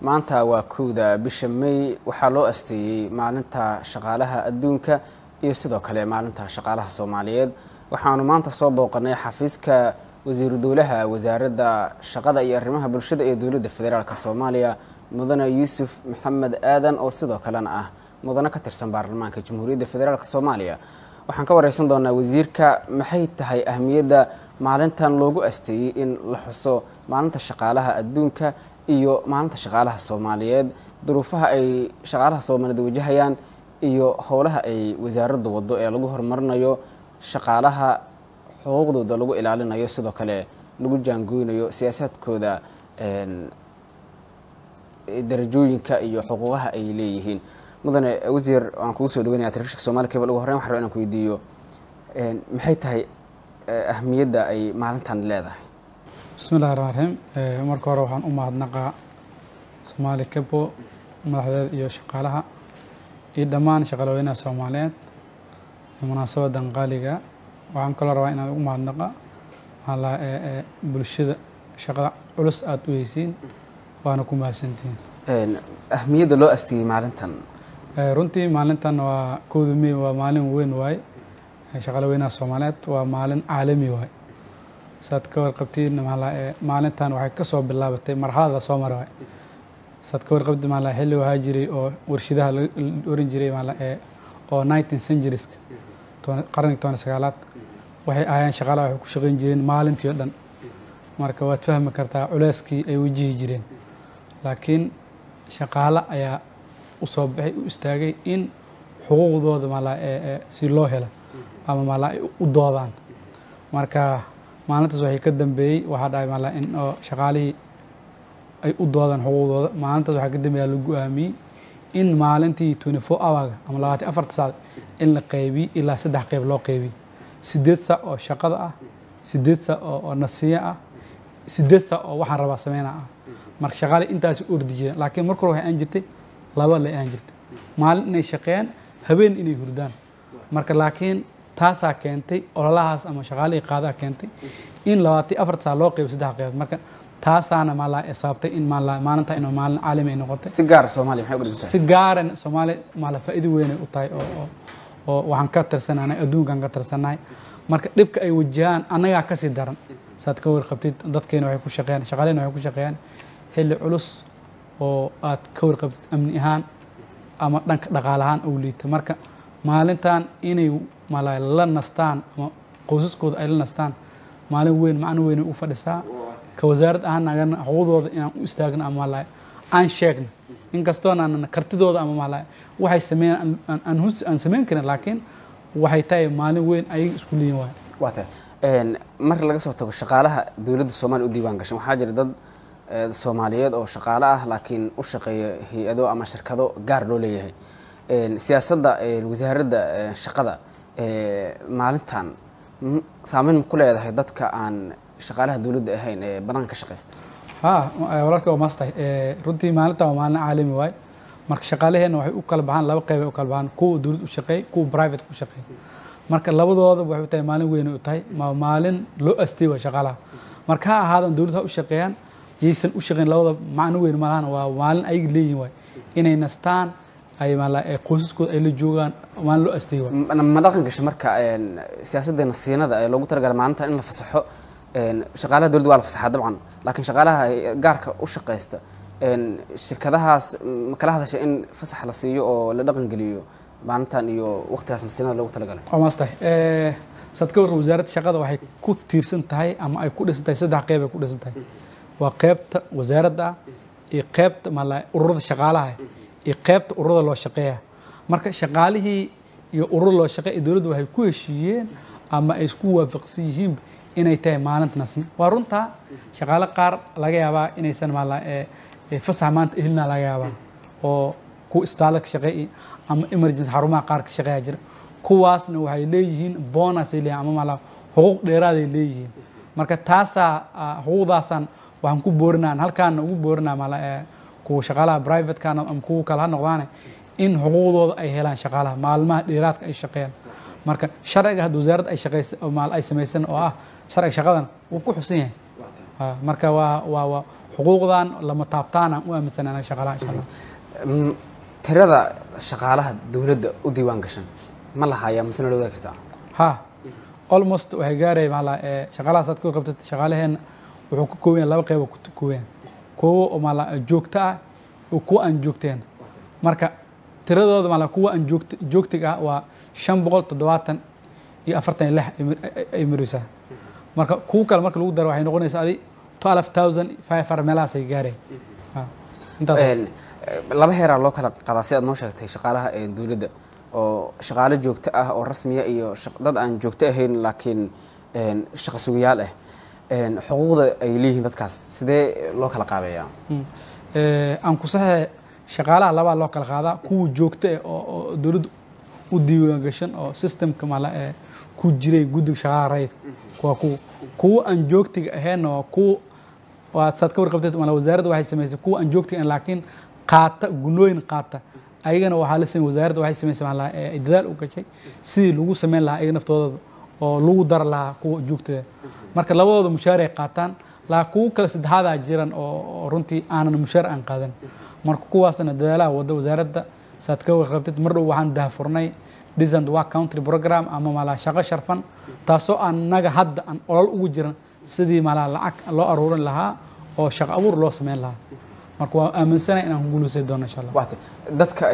maanta waa kowda bisha may waxaa loo asteeyey maalinta shaqaalaha adduunka iyo sidoo kale maalinta shaqaalaha soomaaliyeed. Waxaanu maanta soo booqanay xafiiska wasiiru dowlaha wasaaradda shaqada iyo arrimaha bulshada ee dowladda federaalk soomaaliya mudane yuusuf maxamed aadan oo sidoo kalena ah mudane ka tirsan baarlamaanka jamhuuriyadda federaalk soomaaliya. Waxaan ka wareysan doonaa wasiirka maxay tahay ahmiyadda maalintan loogu asteeyey in la xuso maalinta shaqaalaha adduunka iyo maalinta shaqaalaha soomaaliyeed duruufaha ay shaqaalaha soomaaliyeed wajahayaan iyo howlaha ay wasaaraddu waddo ee lagu horumarinayo shaqaalaha xuquuqdooda lagu ilaalinayo sidoo kale lagu jaangooynayo siyaasaadkooda darajooyinka iyo xuquuqaha ay leeyihiin. Mudane wasiir waan kugu soo dhaweynaya telefishinka somali cable ugu horreyn waxan raba inaan ku weydiiyo maxay tahay ahmiyadda ay maalintan leedahay bismi llahi raxmaan raxiim marka hore waxaan u mahadnaqaa somaali cable madaxdeeda iyo shaqaalaha iyo dhammaan shaqalweynaha soomaaliyeed munaasabadan qaaliga waxaan kaloo rabaa inaan ugu mahadnaqa maala bulshada shaqada culus aada u heysiin waana ku mahadsantihiin ahmiyadda loo asteeyey maalintan? Runtii maalintan waa kowda may waa maalin weyn waaye shaqalweynaha soomaaliyeed waa maalin caalami waaye saad ka warqabtiin maala maalintan waxay ka soo bilaabatay marxalada soo mara saad ka warqabti maala xilli waxaa jiray oo warshidaha la oran jiray maala oo nineteen centurieska qarniga toban sagaalaad waxay ahaayeen shaqaalaha waxay ku shaqayn jireen maalintii o dhan. Marka waad fahmi kartaa culeyskii ay wajihi jireen. Laakiin shaqaale ayaa u soo baxay u istaagay in xuquuqdooda maala si loo helo ama maala ay u doodaan. Marka maalintaas waxay ka dambeeyey waxaa dhahay maala in oo shaqaalihii ay u doodaan xuquuqdooda. Maalintaas waxaa ka dambeeya la go'aamiyey in maalintii twenty four hourga ama labaatan afarta saad in la qaybiyo ilaa saddex qayb loo qaybiyo sideed sac oo shaqada ah sideed sac oo nasiya ah sideed sac oo waxaan rabaa sameyna ah. Marka shaqaale intaasi ordi jireen laakiin marka hore waxay aan jirtay laba lay aan jirtay. Maalin inay shaqeeyaan habeen inay hurdaan. Marka laakiin taasaa keentay ololahaas ama shaqaalihii qaadaha keentay in labaatan afarta sac loo qaybiyo saddex qaybood marka taasaana maala saabtay in maalinta inuu maalin caalami ay noqotay. Si soomaaliya maxay si gaaran soomaaliya maala faa'iido weyn ay u tahay oo oo waxaan ka tirsanahay adduunkaan ka tirsanahay. Marka dhibka ay wajahaan annagaa ka sii daran. Saad ka warqabtid dadkeena waxay ku shaqeeyaan shaqaaleyna waxay ku shaqeeyaan. Xilli culus oo aad ka warqabtid amni ahaan ama dhanka dhaqaale ahaan oo liita marka maalintan inay la nastaan ama qoysaskooda ay la nastaan maalin weyn macno weyn u fadhisaa. Ka wasaarad ahaan xuquuqdooda inaan u istaagno ama maala aan sheegno inkastoon aan kartidooda ama maala waxay sameeyaan aan hus karin laakiin waxay tahay maalin weyn ayaga isku leeyin waay. Waa tahay. Marka laga soo tago shaqaalaha dowladda soomaaliya u diiwaan gashan waxaa jira dad soomaaliyeed oo shaqaale ah laakiin u shaqeeya hay'ado ama shirkado gaar loo leeyahay siyaasadda wasaaradda shaqada maalintan saameyn ku leedahay dadka aan shaqaalaha dowladda ahayn ee banaanka shaqaysta? Ha walaalka waa maastahay runtii maalintan waa maalin caalami waay. Marka shaqaalaheenna waxay u kala baxaan laba qeyb ay u kala baxaan. Kuwa dowlad u shaqeey kuwa private ku shaqeey marka labadooda waxay tahay maalin weyn u tahay ma maalin loo astay waa shaqaalaha. Marka ha ahaadan dowlad ha u shaqeeyaan yaysan u shaqeyn labada macno weyn malahan waa maalin ayaga leeyihiin waay. Inay nastaan ay qoysaskooda ay la joogaan maalin loo ma dhaqan gasha marka siyaasaddeena siinada ee loogu talagalay maalinta in la fasaxo. Shaqaalaha dowladda waa la fasaxaa dabcan laakiin shaqaalaha gaarka u shaqaysta shirkadahaas ma kala hadasha in fasax la siiyo oo la dhaqan geliyo maalintan iyo waqtigaas masiinada loogu talagalay. Waa maastahay saad ka warra wasaaradda shaqada waxay ku tiirsan tahay ama ay ku dhisan tahay saddex qeyb ay ku dhisan tahay. Waa qeybta wasaaradda iyo qeybta maala ururada shaqaalaha iyo qeybta ururada loo shaqeeya. Marka shaqaalihii iyo urur loo shaqeeya iyo dowladda waxay ku heshiiyeen ama ay isku waafaqsan yihiin inay tahay maalinta nasi waa runtaa shaqaale qaar laga yaabaa inaysan maala fasax maanta ehelina laga yaabaa oo kuwa isbitaalla ka shaqeeya ama emergency xarumaha qaar ka shaqeeya jira. Kuwaasna waxay leeyihiin bonus ay leeyihiin ama maala xuquuq dheeraaday leeyihiin. Marka taasaa xuquuqdaasaan waxaan ku boorinaa halkaana ugu boorinaa maala kuwa shaqaalaha privatekana ama kuwa kale ha noqdaane in xuquuqdooda ay helaan shaqaalaha maalmaha dheeraadka ay shaqeeyaan. Marka sharciga hadda wasaaradda ay shaqeysa maal ay samaysan oo ah sharciga shaqadan wuu ku xusan yahay. Marka waa waa waa xuquuqdan lama taabtaan aan u aaminsanaana shaqaalaha insha allah Mm, tirada shaqaalaha dowladda u diiwaan gashan ma lahayaa masena loo wadaagi kartaa? Ha almost waxay gaaraya maala shaqaalahaas aad ka qabtay shaqaalaheena wuxuu ka kooban yahay laba qeyb ku kooban yahay kuwo joogto ah iyo kuwo aan joogteen. Marka tiradooda maala kuwa aan joogtiga ah waa shan boqol toddobaatan iyo afartan iyo lix ay mar- ay- ay maraysaa. Marka kuwa kale marka lagu daro waxay noqonaysaa adi twelve thousand five hundred meelahaasay gaareen. Eh, laba heeraa loo kala qadaa si aad noo sheegtay shaqaalaha dowladda. Oo shaqaale joogto ah oo rasmiya iyo dad aan joogto ahayn laakiin shaqo sugayaal ah Een, xuquuqda ay leeyihiin dadkaas sidee loo kala qaabeeyaa? Mm. Eh, aan ku saxe shaqaalaha labaa loo kala qaadaa kuwa joogta eh oo dowladdu u diiwaan gashan oo systemka mala ee ku jiray guddiga shaqaalaha rayidka waa kuwa kuwa aan joogtiga ahaynna waa kuwa waa saad ka warqabteed mala wasaaradda waxay samaysay kuwa aan joogtiga ahayn laakiin qaata gunooyin qaata. Ayagana waxaa la samey wasaaradda waxay samaysay mala ee dadaal u gashay sidii lagu sameyn lahaa ayaga naftooda oo lagu dar lahaa kuwa joogtada marka labadooda mushaar ay qaataan laa kuwo kale saddexaadaa jiran oo runtii aanan mushaar aan qaadan. Marka kuwaasna dadaalaha wada wasaaradda saad ka warqabtid mar dhow waxaan daahfurnay decent work country program ama malaa shaqo sharfan taasoo annaga hadda aan olol ugu jiran sidii malaa lacag loo aruurin lahaa oo shaqo abuur loo sameyn lahaa. Marka waa aaminsanahay inaan guulaysan doono insha allah waata dadka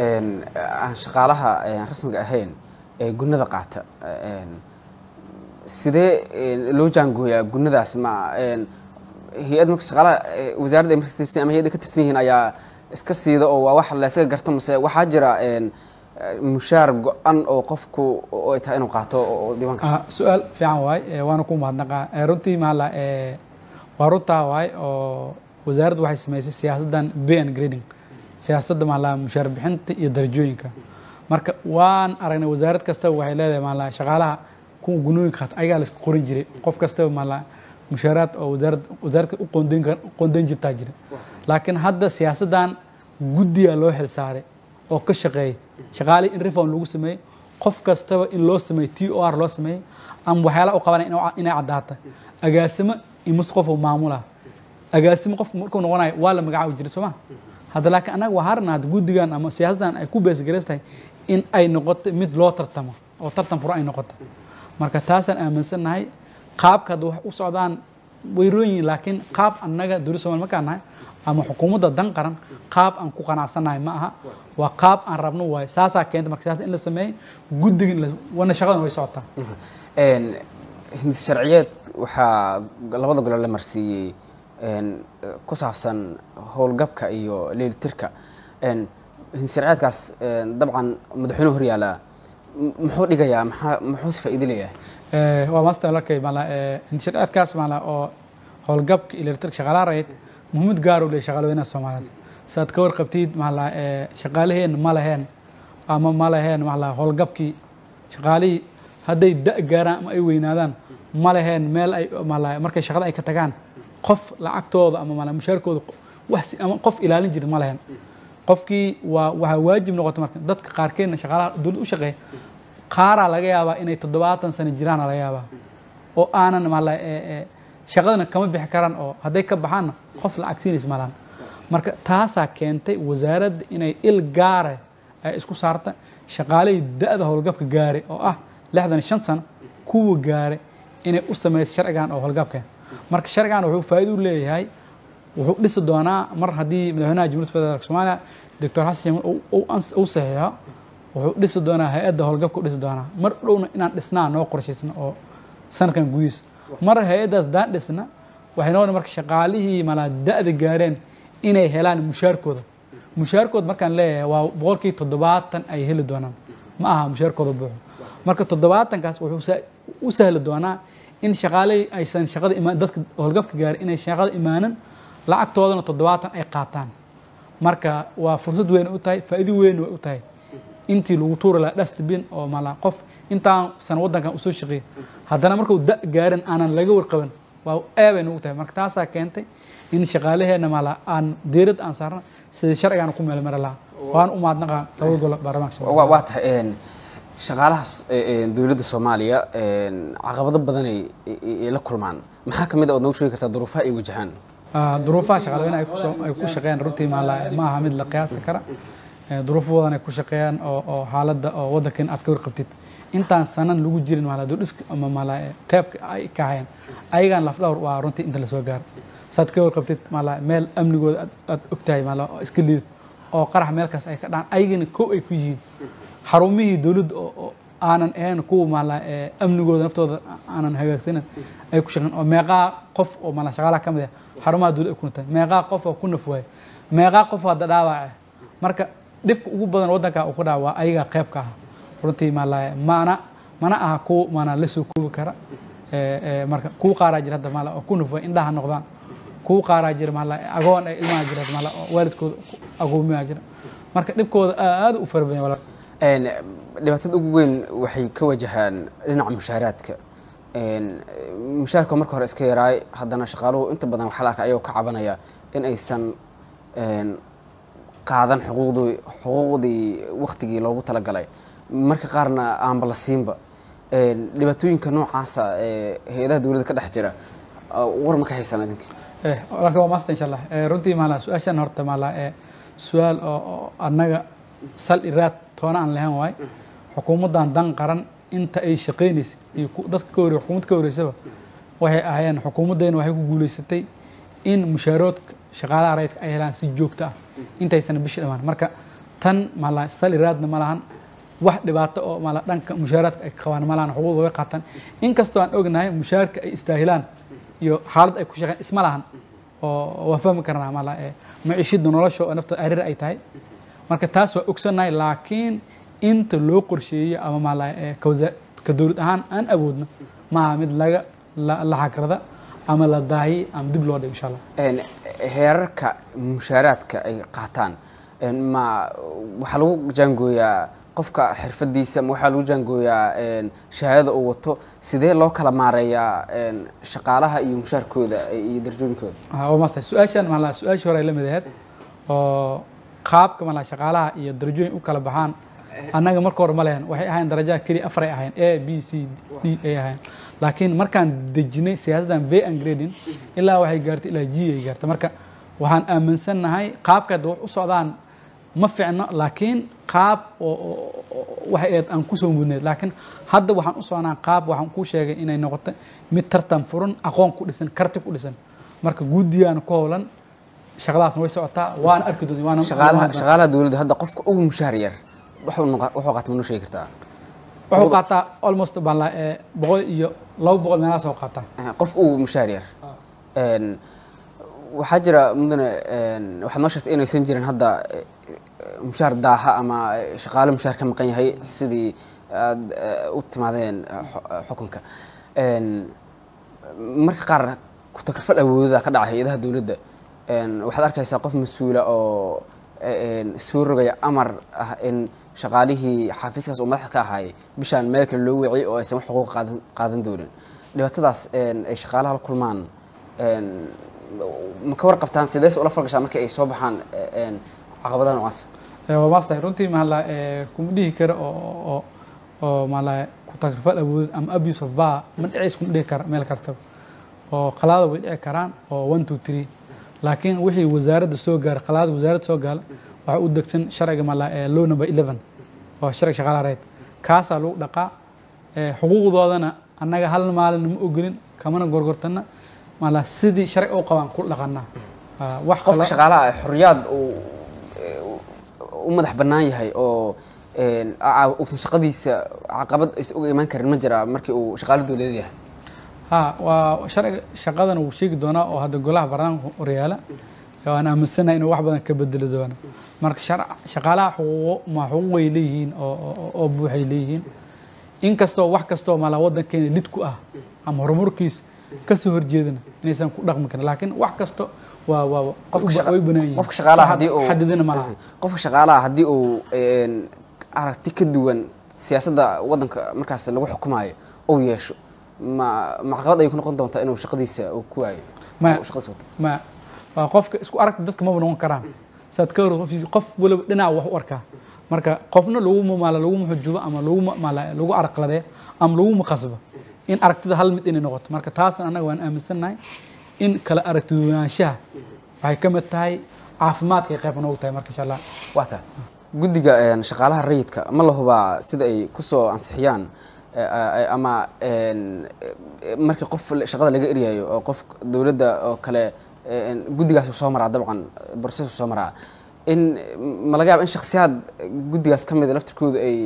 aan shaqaalaha rasmiga ahayn ee gunnada qaata sidee een, loo jaangooyaa gunnadaas? Ma een, hay'ad marka shaqaalaha ee, wasaaradda marka tirsan ama hay'adda ka tirsan yihiin ayaa iska siida oo waa wax la garto mase waxaa jira eh, mushaar go-an oo qofku ay tahay inuu qaato oo diiwaanka su'aal fiican waay eh, waana ku mahadnaqaa. Eh, runtii maala eh, waa runtaa waay oo wasaaraddu waxay samaysay siyaasaddan pay and grading. Siyaasadda maala mushaar bixinta iyo darajooyinka. Marka waan aragnay wasaarad kastaba waxay leedahay maala shaqaalaha kuwa gunooyinka qaata ayagaa la qoran jiray. Qof kastaba maala mushaaraad oo wasaarad wasaaradka u qoondayn kar- u qoondayn jirtaa jira. Laakiin hadda siyaasaddan guddiga loo xil oo ka shaqeeyay shaqaale in reform lagu sameeyey qof kastaba in loo sameeyo t o r loo sameeyey ama waxyaala u qabanaya inay caddaata. Agaasimo imus qof uu maamula. Agaasimo qofku markuu noqonayo waa la magacaabi jiray soo ma? Hadda laakiin annaga waa harna hadda guddigan ama siyaasaddan ay ku beesgaraysan tahay in ay noqoto mid loo tartamo oo tartan furo ay noqoto marka taasaan aaminsannahay qaabka hadda wax u socdaan yihiin laakiin qaab annaga dowladda somalia markaan nahay ama xukuumadda dan qaran qaab aan ku qanacsannahay ma aha. Waa qaab aan rabno waaye saasaa keenta marka siyaasad in la sameeyey guddiga in la wana shaqadan way socotaa. Een, hindi sharciyeed waxaa labada gole la marsiiyey ku saabsan howlgabka iyo leelitirka Een, hindi sharciyeedkaas dabcan madaxweynuhu horyaalaa muxuu dhigayaa? Maxaa muxuu si faa'iido leeyahay? Eh, waa master lakay mala intishaadkaas mala oo howlgabka iyo leelitirka shaqaalaha rayd muhiimad gaar u leeyahay shaqaalweynaha soomaaliyeed. Saad ka warqabtid mala shaqaalaheen ma laheen ama ma laheen mala howlgabkii shaqaalihii hadday da gaaraan ama ay weynaadaan ma laheen meel ay mala markay shaqada ay ka tagaan qof lacagtooda ama mala mushaarkooda wax ama qof ilaalin jirin ma laheen qofkii waa waxaa waajib noqota marka dadka qaarkeedna shaqaalaha dowladda u shaqeeya qaaraa laga yaabaa inay toddobaatan sano jiraana laga yaabaa. Oo aanan mala shaqadana kama bixi karaan oo hadday ka baxaanna qof lacag siinaysa malaan marka taasaa keentay wasaaradda inay il gaara ay isku saarta shaqaalihii da-da howlgabka gaare oo ah lixdan shan sano kuwa gaare inay u samayso sharcigan oo howlgabka. Marka sharcigan wuxuu faa'iido u leeyahay wuxuu dhisi doonaa mar haddii madaxweynaha jamhuuriyadda federaalk soomaaliya doctor xasan sheekh uu- saxiixo wuxuu dhisi doonaa hay'adda howlgabka u dhisi doonaa. Mar dhowna inaan dhisnaa noo qorshaysna oo sanadkan gudihiisa mar hay'addaas daan dhisna waxay noqona marka shaqaalihii malaa da-da gaareen inay helaan mushaarkooda. Mushaarkooda markaan leeyahay waa boqolkii toddobaatan ay heli doonaan. Ma aha mushaarkooda buuxo. Marka toddobaatankaas wuxuu u sahli doonaa in shaqaalihii aysan shaqada imaan dadka howlgabka gaarin inay shaqada imaanin lacagtoodana toddobaatan ay qaataan marka waa fursad weyn u tahay faa'iido weyn way u tahay. Intii lagu tuuri lahaa dustbin oo mala qof intaan san waddankan u soo shaqeeyay haddana markuu da gaarin aanan laga warqaban waa eebay nagu tahay. Marka taasaa keentay in shaqaalaheena mala aan diirad aan saarna sidii sharcigaan ku meelmari lahaa. Waan u mahadnaqaa labada golo baarlamaanka waa tahay shaqaalaha dowladda soomaaliya caqabado badan ay ay- ay la kulmaan. Maxaa ka mid a ood noogu sheegi kartaa duruufaha ay wajahaan? Ah, duruufaha shaqaaleyna ay ku shaqeeyaan runtii ma aha mid la qiyaasi kara Eh, duruufahoodan ay ku shaqeeyaan oo xaaladda oo waddankan aad ka warqabtid intaan sanan lagu jirin dudhiska ama qeybka ay ka hayaan ayagaan lafdhawr waa runtii inta la soo gaaro saad ka warqabtid meel amnigooda aad- ogtahay iska liid oo qarax meelkaas ay ka dhacaan ayagana kow ay ku yihiin xarumihii dowladda aanan ahayn kuwa maala amnigooda naftooda aanan hagaagsanin ay ku shaqeyn. Oo meeqaa qof oo maala shaqaalaha ka mid ah xarumaha dowladda ay ku natahay meeqaa qof oo ku naf waaya meeqaa qof hadda dhaawaca marka dhibka ugu badan waddanka uu ku dhaca waa ayaga qayb ka ah. Runtii maala mana mana aha kuwa maana la soo koobi kara marka kuwa qaaraa jira hadda maala oo ku naf waaya indhaha noqdaan. Kuwa qaaraa jira maala agoon ay ilmaha jira maala oo waalidkooda agoomiyaa jira marka dhibkooda aad u fara badan dhibaatada ugu weyn waxay ka wajahaan dhinaca mushaaraadka. Mushaarka marka hore iska yaraay haddana shaqaaluhu inta badan waxaa la arkaa ayagoo ka cabanaya in aysan qaadan xuquuqdii xuquuqdii waktigii loogu talagalay. Marka qaarna aanba la siinba. Dhibaatooyinka noocaasa ee hay'adaha dowladda ka dhex jira uh, war ma ka haysan idinka Eh, walaalka waa maasta insha allah. Eh, runtii maala su'aashan horta maala eh, su'aal oo annaga sal iraad toona aan lahayn waay. Xukuumaddan dan qaran inta ay shaqaynaysa iyo dadka ka xukuumad ka horeysaba waxay ahaayeen xukuumaddeena waxay ku guuleysatay in mushaaroodka shaqaalaha rayidka ay helaan si joogto ah. Intaysan bishi dhamaan. Marka tan maala sal iraadna ma lahan. Wax dhibaato oo maala dhanka mushaaraadka ay qabaan ma lahan. Xuquuqda way qaataan. Inkastoo aan ognahay mushaarka ay istaahilaan iyo xaalad ay ku shaqeyn isma lahan. Oo waa fahmi karnaa mala ee maciishida nolosha oo nafta arir ay tahay marka taas waa ogsannahay laakiin inta loo qorsheeyey ama mala ee ka wasa- ka dowlad ahaan aan awoodno maaha mid laga la xagrada ama la daahiyey ama dib loo dhigo insha allah heerarka mushaaraadka ay qaataan ma waxaa lagu jaangooyaa qofka xirfadiisa ma waxaa lagu jaangooyaa shahaadada uu wato sidee loo kala maareeyaa shaqaalaha iyo mushaarkooda iyo darajooyinkooda? Ah, waa maastay su'aashan mala su'aashii hore ay la mid ahayd oo qaabka mala shaqaalaha iyo darajooyin u kala baxaan annaga marka hore ma lehen waxay ahayn darajaha keliya afar ay ahayn a b c d ay ahayn. Laakiin markaan dejinay siyaasaddan bay and grading ilaa waxay gaartay ilaa g ay gaartay. Marka waxaan aaminsannahay qaabka hadda wax u socdaan ma fiicno laakiin qaab waxay ahayd aan ku soo mudneed laakiin hadda waxaan u socnaa qaab waxaan kuu sheegay inay noqoto mid tartan furan aqoon ku dhisan karti ku dhisan. Marka guddigaana ku howlan shaqadaasna way socotaa waana arki doonaa waana shaqaalaha hadda qofka ugu mushaar yar wuxuu qaata ma noo sheegi kartaa? Wuxuu qaataa almost baan la ee boqol iyo laba boqol meelahaas oo qaataa. Eh, qof ugu mushaar yar. Een, waxaa jira mudane waxaad noo sheegtay inaysan jirin hadda eh, eh, mushaar daaha ama eh, shaqaale mushaar ka maqan yahay sidii aad eh, u timaadeen eh, xu- eh, xukunka. Marka qaar ku takrifal awoodada ka dhaca hay'adaha dowladda. Een, waxaad arkaysaa qof mas'uula oo soo rogaya amar ah in shaqaalihii xafiiskaas uu madaxda ka ahaayay. Bishaan meel kale loo wiciyay oo aysan wax xuquuq qaadan doonin. Dhibaatadaas ay shaqaalaha la kulmaan ma ka warqabtaan sidees ula falgashaa markii ay soo baxaan caqabadaha noocaas waa maastay runtii maala kuma dhihi karo oo oo maala ku takrifal awoodid ama abuse of power. Ma dhicis kuma dhihi kara meel kastaba oo qalaada way dhici karaan oo one two three laakiin wixii wasaaradda soo gaara qalaada wasaaradda soo gaala waxaa u degsan sharciga maala ee law number eleven oo sharciga shaqaalaha reed kaasaa lagu dhaqaa ee xuquuqdoodana annaga hal maalin ma ogolin kamana gorgortana maala sidii sharci u qabaan ku dhaqanaa Ah, wax qofka shaqaalaha ah xorriyaad uu u madax bannaan yahay oo uusan shaqadiisa caqabad aysan uga imaan karin ma jira markii uu shaqaale dowladeed yahay ha waa sharciga shaqadana wuu sheegi doonaa oo hadda golaha baarlamaanka horyaala waan aaminsanahay inuu wax badan ka bedeli doono. Marka shaqaalaha ma xuquuqay leeyihiin oo buuxay leeyihiin. Inkastoo wax kastoo mala waddankeena lid ku ah ama horumarkiisa ka soo horjeedana inaysan ku dhaqmi karin. Laakiin wax kasto waa waa way banaan shaqaalaha haddii uu xadidina qofka shaqaalaha haddii uu aragti ka duwan siyaasadda waddanka markaas lagu xukumaayo uu yeesho ma ma caqabad ay ku noqon doontaa inuu shaqadiisa uu ku waayo? Shaqadiisa wato? ma. Waa qofka isku aragta dadka maba noqon karaan. Saad ka hor qof qof waliba dhinaca wax u arkaa. Marka qofna laguma maala laguma xujubo ama laguma maala lagu araqladee ama laguma qasbo in aragtida hal mid inay noqoto. Marka taasna annaga waan aaminsannahay in kala aragtiwanaanshaha waxay ka mid tahay caafimaadkay qayb noogu tahay. Marka insha allah. Waa tahay guddiga een, shaqaalaha rayidka ma la hubaa sida ay ku soo ansixiyaan eh, eh, ama markii qof shaqada laga eryayo oo qof dowladda oo kale guddigaas uu soo maraa dabcan borses uu soo maraa in ma laga yaaba in shakhsiyaad guddigaas ka mida laftirkooda ay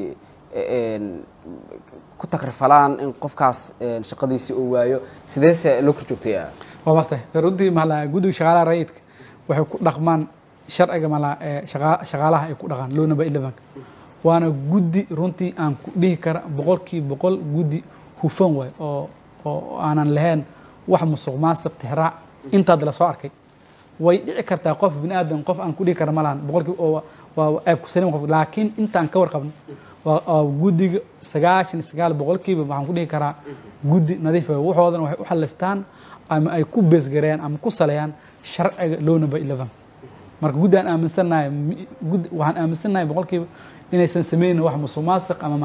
ku takrifalaan in qofkaas shaqadiisii uu waayo. Sideese loo korjoogtaya waa maste runtii maala guddiga shaqaalaha rayidka waxay ku dhaqmaan sharciga shaqa- shaqaalaha ay ku dhaqaan lownaba elevenka waana guddi runtii aan ku dhihi kara boqolkiiba boqol guddi hufan waay oo oo aanan lahayn wax musuq maasuq tixraac. Intaad la soo arkay. Way dhici kartaa qof bini aadan qof aan ku dhihi kara ma lahan. Boqolkiiba oo waa ceeb ku salim qof. Laakiin intaan ka warqabno waa guddiga sagaashan sagaal boqolkiiba waxaan ku dhihi karaa guddi nadiif ah. Waxoodan waxay u xalistaan ama ay ku beesgareeyaan ama ku saleeyaan sharciga low number eleven marka guddi aan guddi waxaan aaminsanahay boqolkiiba inaysan sameynin wax musuq maasuq ama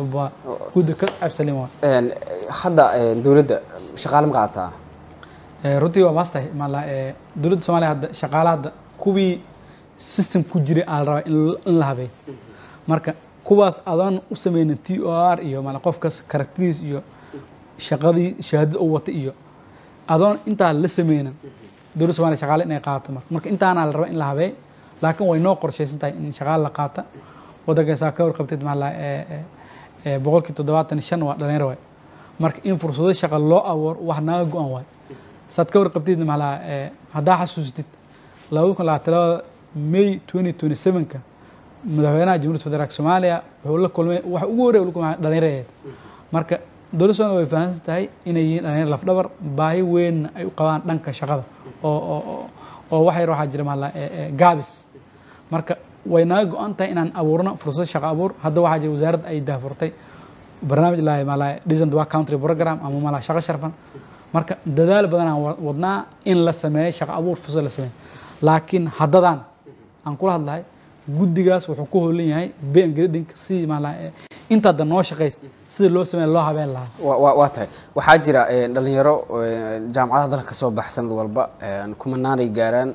of power guddi ka ceeb salim waa hadda dowladda shaqaale ma qaadataa runtii waa maastahay maala dowladda soomaaliya hadda shaqaalaha hadda kuwii system ku jiray aa la rabaa in la- habeeyo marka kuwaas adoon u sameynin t o r iyo maala qofkas karakteriis iyo shaqadii shahaadada u wata iyo adoon intaa la sameynin dowladda soomaaliya shaqaale inay qaadato marka. Marka intaana la rabaa in la habeeyo laakiin way noo qorshaysan tahay in shaqaale la qaata waddankaysaa ka warqabtid maala boqolkii toddobaatan shan waa dhalinyaro waay marka in fursado shaqa loo abuuro wax naga go-an waay. Saad ka warqabtid malaa haddaa xasuustid labada kun labaatan may twenty twenty sevenka madaxweynaha jamhuuriyadda federaalk soomaaliya wuxuu la kulmay waxa ugu horreya dhalinyaradeed marka dowladda soomaaliya way fahamsan tahay inay yihiin dhalinyaro lafdhabar baahi weynna ay u qabaan dhanka shaqada. Oo oo oo- oo wax yar waxaa jira malaa gaabis. Marka way naga go-an tahay inaan abuurno fursad shaqo abuur. Hadda waxaa jira wasaaradda ay daafurtay barnaamij lahay malaa decent work country program ama malaa shaqo sharfan. Marka dadaal badanaan wa- wadnaa in la sameeyo shaqo abuur fursad la sameeyo. Laakiin haddadan aan kula hadlahay guddigaas wuxuu ku hoolan yahay ben grading si malaa intaada noo shaqays sida loo sameeyo loo habeen lahaa. Wa- wa- waa tahay. Waxaa jira een, dhalinyaro een, jaamacadaha dalka ka soo sanad walba een, kumanaanay gaaraan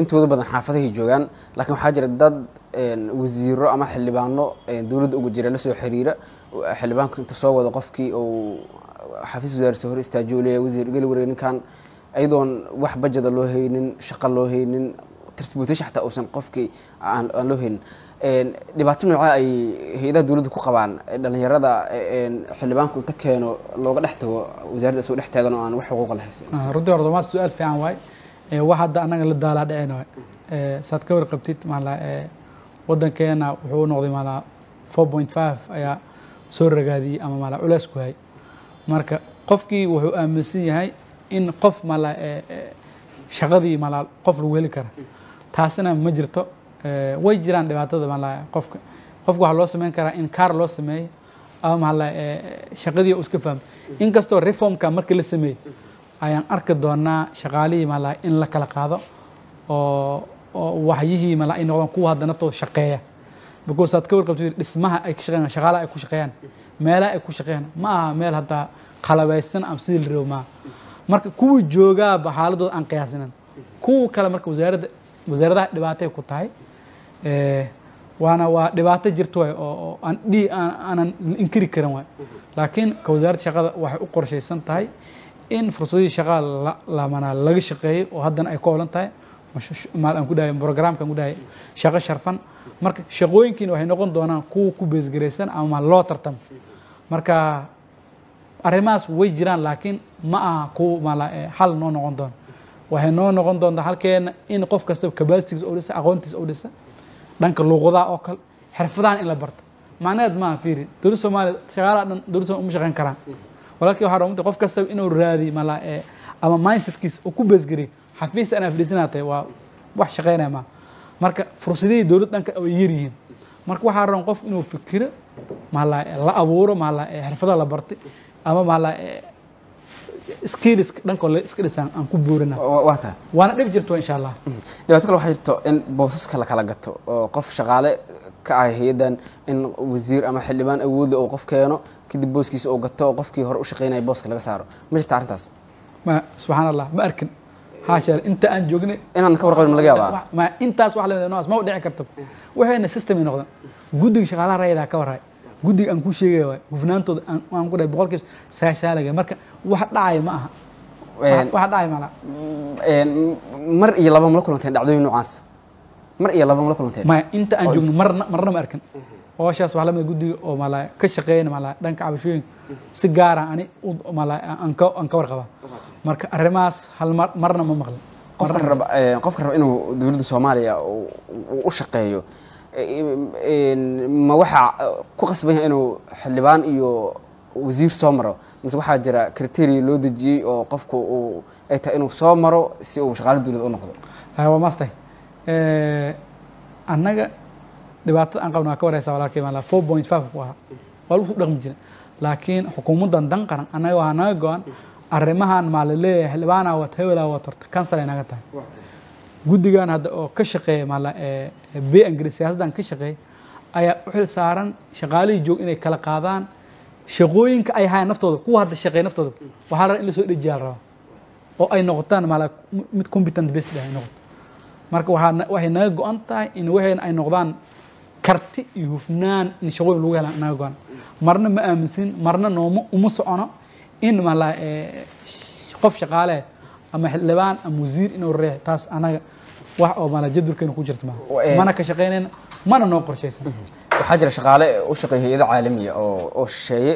intooda badan xaafadahay joogaan. Laakiin waxaa jira dad wasiiro ama xildhibaano dowladda ugu jira la soo xiriira. Xildhibaanku inta soo wada qofkii uu xafiis wasaarista hor istaajiyo leeyahay wasiir igala wareeg ninkan ayadoon wax bajada loo haynin shaqo loo haynin transportation xataa uusan qofkii aan loo haynin dhibaato noocaa ay hay'adaha dowladda ku qabaan dhalinyarada xildhibaanku inta keeno looga dhex tago wasaaradda isagoo dhex taagan oo aan wax xuquuqa la haysan. Runtii horta waa su'aal fiican waay. Wax hadda annaga la daalaa dhicin waay. Saad ka warqabtid maala waddankeena wuxuu noqday maala four point five ayaa soo ragaadiyey ama maala culeys ku hay marka qofkii wuxuu aaminsan yahay in qof maala shaqadii maala qof lagu heli kara taasina ma jirto way jiraan dhibaatada maala qofka qofka waxaa loo sameyn karaa in kaar loo sameeyo ama maala shaqadii uu iska fahmo. Inkastoo reformka markii la sameeyey ayaan arki doonaa shaqaalihii maala in la kala qaado oo waxyihii maala ay noqdaan kuwa hadda naftooda shaqeeya. Because aad ka warqabtid dhismaha ay ka shaqeeyaan shaqaalaha ay ku shaqeeyaan meelaha ay ku shaqeeyaan ma aha meel hadda qalabaysan ama sidii la rabo maaha marka kuwii joogaaba xaaladooda aan qiyaasinan kuwa kale marka wasaaradda wasaaradaha dhibaatay ku tahay Eh, waana waa dhibaato jirto waay oo oo aan dhihi aan- aanan inkiri karin waay. Laakiin ka wasaaradda shaqada waxay u qorshaysan tahay in fursadihii shaqada la- lamana laga shaqeeyo oo haddana ay ka olan tahay. Maal aan ku dhahay programka ku dhahay shaqo sharfan. Marka shaqooyinkiina waxay noqon doonaan kuwa ku beesgaraysan ama loo tartamo marka arrimahaas way jiraan laakiin ma aha kuwa maala eh, xal noo noqon doona waxay noo noqon doontaa halkeena in qof kastaba capacitigiisa u dhisa aqoontiisa u dhisa dhanka luuqadaha oo kale xirfadahan in la barto. Macnaheed maaha fiiri dowladda soomaaliya shaqaalaha dhan dowladda soomaaliya uma shaqeyn karaan. Walaalkii waxaa rabta qof kastaba inuu raadi mala eh, ama mindsetkiisa uu ku beesgariyo xafiista anaa fadhiisanaatay waa wax shaqeynaya maaha marka fursadihii dowladda dhanka way yar yihiin. Marka waxaa raban qof inuu fikiro mala la abuuro mala xirfada la bartay ama mala skills dhankoo la iska dhisaan aan ku buurina. Wa- waa tahay waana dhib jirto insha allah dhibaato kale waxaa jirto in boosaska la kala gato oo qof shaqaale ka ah hay'addan in wasiir ama xildhibaan awoodda uu qof keeno kadib booskiisa uu gato oo qofkii hore u shaqeynaya booska laga saaro. Ma jirta arrintaas? Ma subxaan allah ma arkin. Haasha inta aan joognay inaan ka warqabin laga yaabaa? Ma intaas wax la mid noos ma u dhici waxayna system guddiga shaqaalaha rayida ka warhay guddiga aan ku sheegaya waay hufnaantooda aan ku dhahay boqolkiiba sagaashaalaga marka wax dhacaya ma aha. Wax dhacaya ma laha een, mar iyo laba mala kulanteen dhacdooyin noocaas? Mar iyo laba mala kulanteen maya inta aan Oo joogno marna marna ma arkin. Howshaas waxaa la mid guddiga oo malaa ka shaqeeyna malaa dhanka cabashooyinka. Si gaara ani u- malaa aan ka aan ka warqaba marka arrimahaas hal mar marna ma maqlin. Qofka raba een, qofka raba inuu dowladda soomaaliya u shaqeeyo ma waxaa ku qasban yahay inuu xildhibaan iyo wasiir soo maro mise waxaa jira criteria loo dejiyey oo qofku uu ay tahay inuu soo maro si uu shaqaale dowlad u noqdo? Waa maastay. Annaga dhibaatada aan qabna waa ka wareysa walaalkay maala four point five ku ahaa. Waa lagu dhaqmi jira laakiin xukuumaddan dan qaran annaga waxaa naga go-an arrimahan maa la leeyahay xildhibaanaa wat hebelaa wat horta kansal ay naga tahay guddigan hadda oo ka shaqeeya maala b angri siyaasaddan ka shaqeeya ayaa u xil saaran shaqaalihii joog inay kala qaadaan. Shaqooyinka ay hayaan naftooda kuwa hadda shaqeeya naftooda waxaa la rabaa in la dhejiyaa la rabaa oo ay noqotaan maala mid competent based ah ay noqoto. Marka waxaa waxay naga go-an tahay in waxayna ay noqdaan karti iyo hufnaan in shaqooyin lagu helaan naga go-an. Marna ma aaminsin marna nooma uma socono in mala eh, qof shaqaale ama xildhibaan ama wasiir inuu reex taas anaga wax oo mala jadwalkeena ku jirta maaha eh. mana ka shaqeynayna mana noo qorshaysan waxaa jira shaqaale u shaqeeya hay'ado caalamiya oo oo shisheeye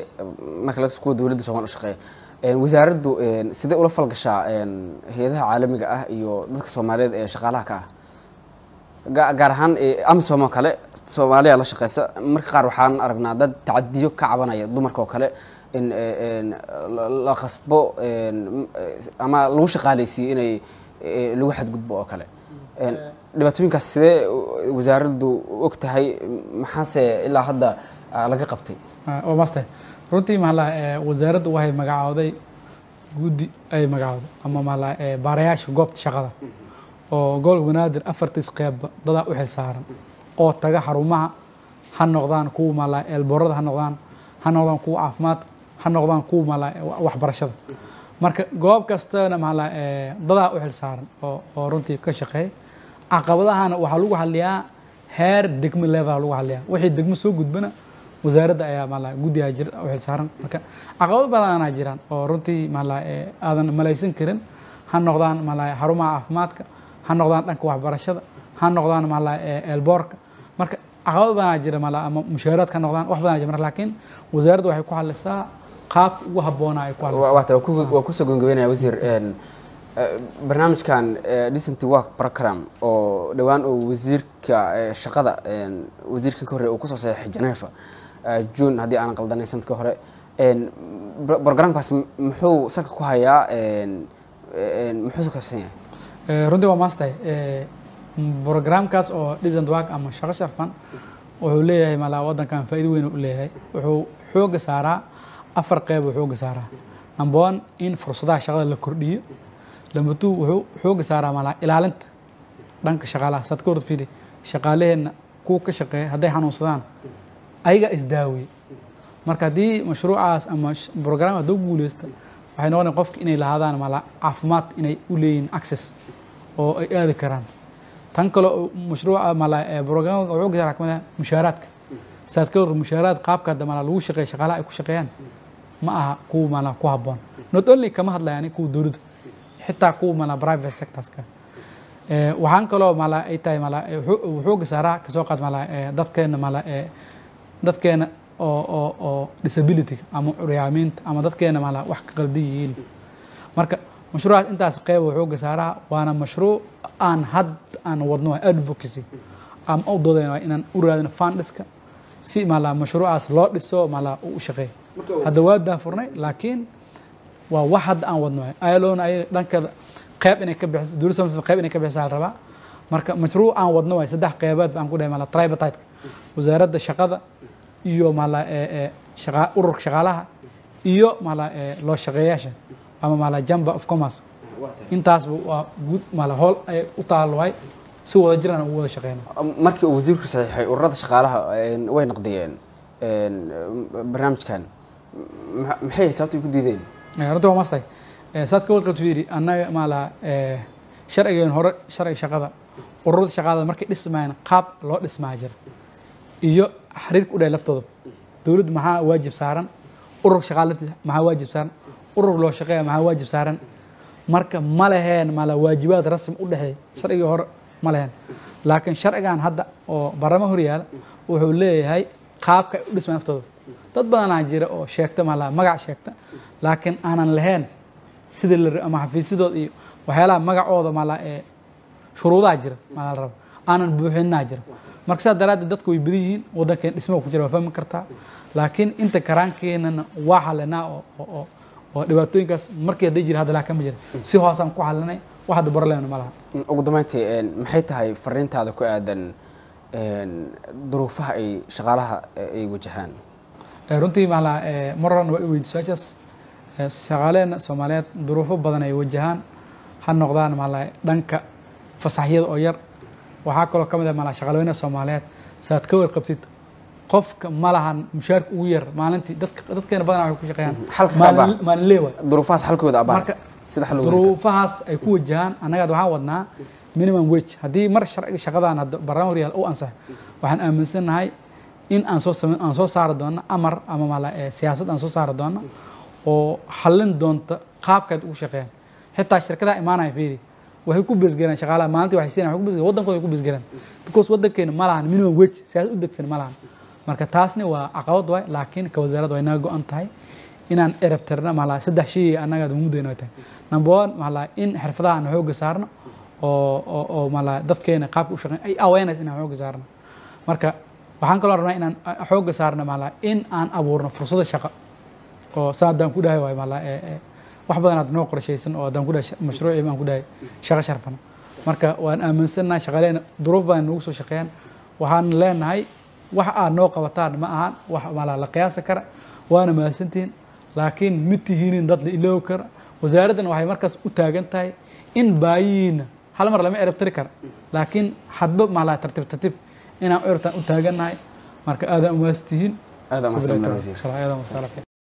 marka laga kuwa dowladda soomaaliya u shaqeeya. Een, wasaaraddu een, sidee ula falgashaa hay'adaha caalamiga ah iyo dadka soomaaliyeed ee shaqaalaha ka ah? Ga- gaar ahaan amisom oo kale soomaaliya la shaqeysa. Marka qaar waxaan aragnaa dad tacadiyo ka cabanaya dumarka oo kale la- khasbo ama lagu shaqaaleysiiyo inay ee, lagu xadgudbo oo kale. Dhibaatooyinkaas sidee wasaaraddu og tahay maxaase ilaa hadda ah, laga qabtay? Waa master runtii maala wasaaraddu waxay magacooday guddi ay magacooday ama maala baarayaasha goobta shaqada. Oo gobolka banaadir afartiis qeybba dadaa u xil saaran. Oo taga xarumaha ha noqdaan kuwa maala eelboorada ha noqdaan ha noqdaan kuwa caafimaadka ha noqdaan maala waxbarashada. Marka goob kastana maala dadaa u xil oo runtii ka shaqeeya caqabadahana waxaa lagu xaliyaa heer degmo level lagu xaliyaa wixii degmo soo gudbana wasaaradda ayaa maala guddiga jir marka caqabado badanaa jiraan oo runtii maala aadan malaysan karin ha noqdaan maala xarumaha caafimaadka ha noqdaan dhanka waxbarashada ha noqdaan maala eelboorka marka caqabado badanaa jira maala ama mushaaraad ka noqdaan wax badanaa jira. Marka laakiin wasaaradda waxay ku xalisaa qaabka ugu habboonaa ay ku xalisaa waata waa ku- waa ku soo gongobinaya wasiir een, eh, barnaamijkan eh, decent work program oo dhowaan uu wasiirka eh, shaqada wasiirkan ka hore uu ku soo saxeexay Geneva eh, June haddii aanan qaldanay sanadka hore. Programkaas muxuu salka ku hayaa muxuu kabsan yahay runtii waa maastahay programkaas oo decent work ama shaqo sharfan wuxuu leeyahay malaa waddankan faa'iido weyn u leeyahay. Wuxuu xooga saaraa afar qeyb xooga saaraa. Number one in fursadaha shaqada la kordhiyo. Number two wuxuu xooga saaraa malaa ilaalinta dhanka shaqaalaha. Saad ka horta fiili shaqaalaheenna kuwa ka shaqeeya hadday xanuunsadaan ayaga isdaaweeye marka haddii mashruucaas ama program hadduu guuleysta waxay noqonaya qofka inay lahaadaan mala caafimaad inay u leeyihiin access oo ay aadi karaan. Tan kale mashruuca mala programka wuxuu ka saara ka mid mushaaraadka. Saad ka hor mushaaraad qaabka hadda mala lagu shaqeeya shaqaalaha ay ku shaqeeyaan ma aha kuwa mala ku habboon. Not only kama hadlayaan kuwa dowladda xitaa kuwa mala private sectorska Eh, waxaan kaloo mala ay tahay mala eh, wuxuu- wuxuu ga saaraa ka soo qaad mala eh, dadkeena mala dadkeena oo oo oo disability ama curyaamiinta ama dadkeena mala wax ka qaldan yihiin. Marka mashruucaas intaas qeyb wuxuu ga saaraa waana mashruuc aan had aan wadno advocacy. Ama u doodayna inaan u raadino fundiska si mala mashruucaas loo dhiso mala u shaqeeyo hadda waa daafurnay laakiin waa wax hadda aan wadno. Ayaloona ay dhankeeda qeyb inay ka bixiso dowladda Soomaaliya qeyb inay ka bixisaa la rabaa. Marka mashruuc aan wadno waay saddex qeybood baan ku dhahay mala tripartite wasaaradda shaqada iyo mala ee ee shaqa ururka shaqaalaha iyo mala ee loo shaqeeyaasha ama mala chamber of commerce. Intaasba waa guud mala hool ay u taalo waay si wada jiraan ugu wada shaqeyna markii uu wasiirku saxiixay ururada shaqaalaha way naqdiyeen een, barnaamijkan Ma- maxay sababta ay ku diideen. Runtii waa maastay. Saad ka warqabto fiiri annaga maalaha sharcigeen hore sharciga shaqada ururada shaqada markay dhismayaan qaab loo dhismaa jira. Iyo xiriirka u dhahay laftooda. Dowladdu maxaa waajib saaran? Ururka shaqaale laftiisa maxaa waajib saaran? Urur loo shaqeeya maxaa waajib saaran? Marka ma leheen mala waajibaad rasmi u dhexeeya sharcigii hore ma leheen laakiin sharcigan hadda oo baramo hor yaalla wuxuu leeyahay qaabka ay u dhismaan naftooda dad badanaa jira oo sheegta mala magac sheegta. Laakiin aanan lahayn sidii la ama xafiisyadooda iyo waxyaalaha magacooda mala ee shuruudaha jira mala la rabo. Aanan buuxinaa jira. Marka saas daraaddeed dadku way badan yihiin waddankeena dhismaha ku jira waa fahmi kartaa. Laakiin inta karaankeenana waa xalinaa oo oo oo dhibaatooyinkaas markii hadday jira hadda laakiin ma jira si hoosaan ku xalinay wax hadda baroleyna ma laha. Ugu dambeyntii maxay tahay fariintaada ku aadan duruufaha ay shaqaalaha ay wajahaan runtii maala mar horena waa i weydi su'aashaas shaqaaleena soomaaliyeed duruufo badan ay wajahaan. Ha noqdaan maala dhanka fasaxyada oo yar. Waxaa kaloo ka mid ah maala shaqaalweynaha soomaaliyeed. Saaad ka warqabtid qofka ma lahan mushaarka ugu yar maalintii dadka dadkeena badan waxay ku shaqeeyaan. Maalin maalin leewa duruufahaas sida xal duruufahaas ay ku wajahaan annagaad waxaan wadnaa minimum wage. Haddii mar sharciga shaqadan hadda barnaamij horyaal u ansax waxaan aaminsanahay in aan soo samayn aan soo saari doono amar ama mala siyaasad aan soo saari doono oo xallin doonta qaabkaad ugu shaqeeyaan xitaa shirkadaha imaanaya fiiri waxay ku besgeraan shaqaalaha maalintii waxay siinayaan waxay ku waddankooda ku besgeraan because waddankeena ma minimum wage siyaasad u degsan ma marka taasni waa caqabad waay laakiin ka wasaaradda way naga go-an tahay inaan erab tirna saddex shay annaga mudayna way tahay number one maala in xirfadaha aan xoogga saarno oo oo oo dadkeena qaabka u shaqeyn ay awareness inaan xoogga saarno. Marka waxaan kaloo rabnaa inaan xoogga saarno maala in aan abuurno fursado shaqo oo saa haddaan ku dhahay waay maala wax badan noo qorshaysan oo haddaan ku dhahay mashruuci baan ku dhahay shaqo sharfan marka waan aaminsannahay shaqaleena duruuf badan nagu soo shaqeeyaan. Waxaan leenahay wax aad noo qabataan ma ahan wax maala la qiyaasi kara waana mahadsantihiin laakiin ma tihiinin dad la iloobi kara. Wasaaraddan waxay markaas u taagan tahay in baayihiina hal mar lama erab kara laakiin hadba maala tartiib tartiib inaan u erabtaan u taagannahay marka aadaan aada